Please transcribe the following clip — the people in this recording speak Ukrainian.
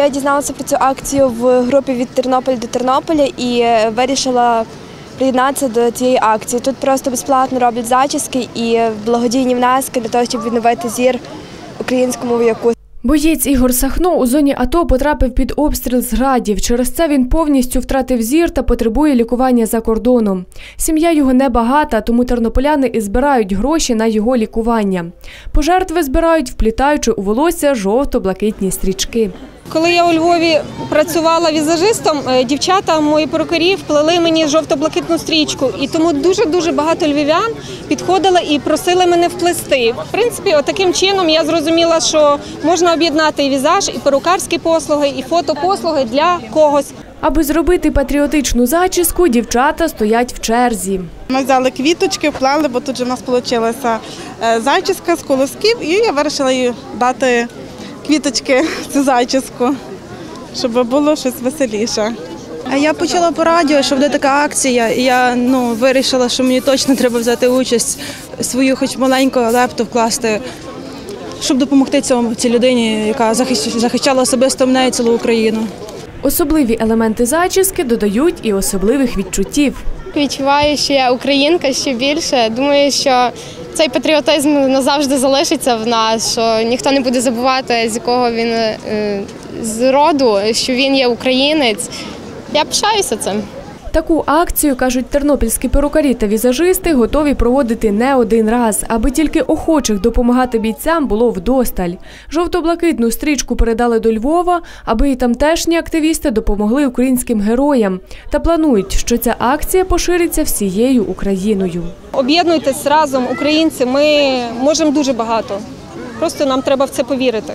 Я дізналася про цю акцію в групі від Тернополя до Тернополя і е, вирішила приєднатися до цієї акції. Тут просто безплатно роблять зачіски і благодійні внески для того, щоб відновити зір українському вояку. Боєць Ігор Сахно у зоні АТО потрапив під обстріл з градів. Через це він повністю втратив зір та потребує лікування за кордоном. Сім'я його небагата, тому тернополяни і збирають гроші на його лікування. Пожертви збирають, вплітаючи у волосся жовто-блакитні стрічки. Коли я у Львові працювала візажистом, е, дівчата мої перукарі вплели мені жовто-блакитну стрічку, і тому дуже дуже багато львів'ян підходили і просили мене вплести. В принципі, таким чином я зрозуміла, що можна об'єднати і візаж, і перукарські послуги, і фотопослуги для когось. Аби зробити патріотичну зачіску, дівчата стоять в черзі. Ми взяли квіточки, вплели, бо тут же в нас вийшла зачіска з колосків, і я вирішила їй дати квіточки цю зачіску, щоб було щось веселіше. А я почула по радіо, що буде така акція, і я ну вирішила, що мені точно треба взяти участь, свою, хоч маленьку лепту вкласти, щоб допомогти цьому цій людині, яка захищ- захищала особисто мене і цілу Україну. Особливі елементи зачіски додають і особливих відчуттів. Відчуваю, що я українка ще більше. Думаю, що цей патріотизм назавжди залишиться в нас, що ніхто не буде забувати, з якого він е, з роду, що він є українець. Я пишаюся цим. Таку акцію, кажуть тернопільські перукарі та візажисти, готові проводити не один раз, аби тільки охочих допомагати бійцям було вдосталь. Жовто-блакитну стрічку передали до Львова, аби і тамтешні активісти допомогли українським героям. Та планують, що ця акція пошириться всією Україною. Об'єднуйтесь разом, українці. Ми можемо дуже багато. Просто нам треба в це повірити.